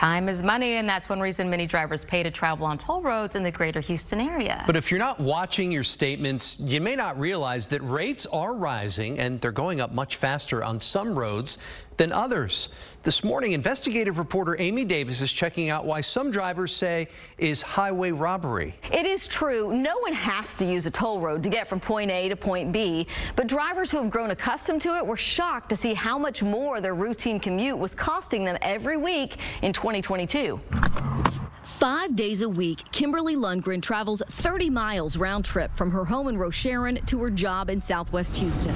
Time is money, and that's one reason many drivers pay to travel on toll roads in the greater Houston area. But if you're not watching your statements, you may not realize that rates are rising and they're going up much faster on some roads than others. This morning, investigative reporter Amy Davis is checking out why some drivers say is highway robbery. It is true. No one has to use a toll road to get from point A to point B, but drivers who have grown accustomed to it were shocked to see how much more their routine commute was costing them every week in 2022. Five days a week, Kimberly Lundgren travels 30 miles round trip from her home in Rosharon to her job in southwest Houston.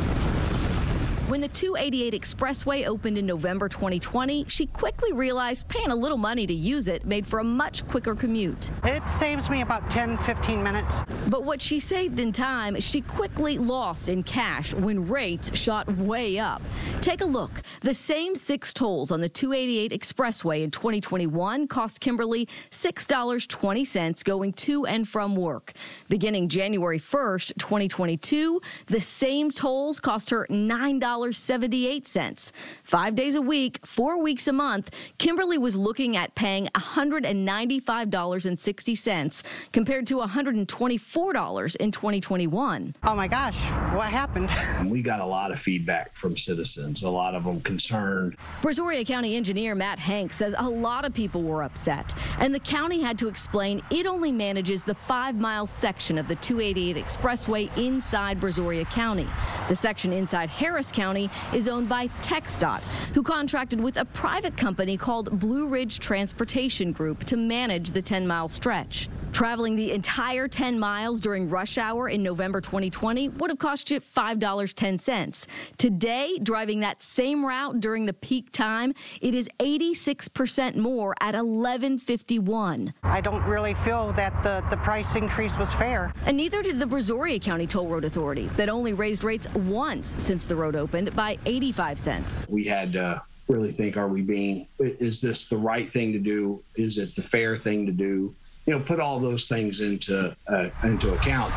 When the 288 Expressway opened in November 2020, she quickly realized paying a little money to use it made for a much quicker commute. It saves me about 10, 15 minutes. But what she saved in time, she quickly lost in cash when rates shot way up. Take a look. The same six tolls on the 288 Expressway in 2021 cost Kimberly $6.20 going to and from work. Beginning January 1st, 2022, the same tolls cost her $9 $1.78. Five days a week, four weeks a month, Kimberly was looking at paying $195.60 compared to $124 in 2021. Oh my gosh, what happened? we got a lot of feedback from citizens, a lot of them concerned. Brazoria County engineer Matt Hank says a lot of people were upset, and the county had to explain it only manages the five mile section of the 288 expressway inside Brazoria County. The section inside Harris County County is owned by TxDOT, who contracted with a private company called Blue Ridge Transportation Group to manage the 10 mile stretch. Traveling the entire 10 miles during rush hour in November 2020 would have cost you $5.10. Today, driving that same route during the peak time, it is 86% more at 1151. I don't really feel that the, the price increase was fair. And neither did the Brazoria County Toll Road Authority that only raised rates once since the road opened by 85 cents. We had to really think, are we being, is this the right thing to do? Is it the fair thing to do? You know, put all those things into uh, into account.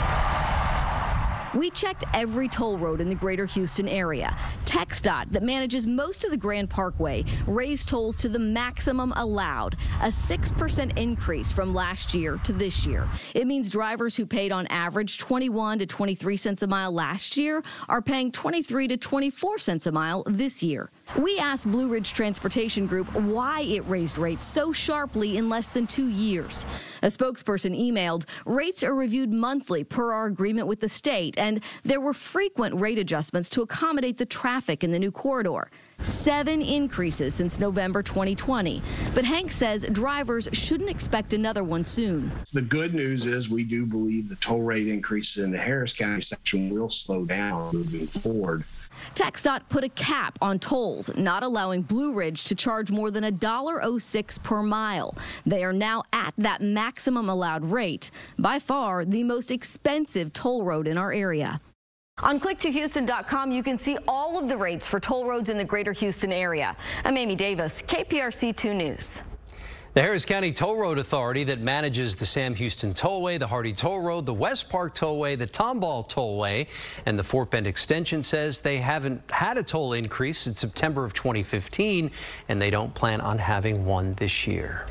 We checked every toll road in the greater Houston area. TxDOT, that manages most of the Grand Parkway, raised tolls to the maximum allowed, a 6% increase from last year to this year. It means drivers who paid on average 21 to 23 cents a mile last year are paying 23 to 24 cents a mile this year. We asked Blue Ridge Transportation Group why it raised rates so sharply in less than two years. A spokesperson emailed, rates are reviewed monthly per our agreement with the state, and there were frequent rate adjustments to accommodate the traffic in the new corridor. Seven increases since November 2020. But Hank says drivers shouldn't expect another one soon. The good news is we do believe the toll rate increases in the Harris County section will slow down moving forward. TxDOT put a cap on tolls, not allowing Blue Ridge to charge more than $1.06 per mile. They are now at that maximum allowed rate, by far the most expensive toll road in our area. On click2houston.com, you can see all of the rates for toll roads in the greater Houston area. I'm Amy Davis, KPRC 2 News. The Harris County Toll Road Authority that manages the Sam Houston Tollway, the Hardy Toll Road, the West Park Tollway, the Tomball Tollway, and the Fort Bend Extension says they haven't had a toll increase since September of 2015, and they don't plan on having one this year.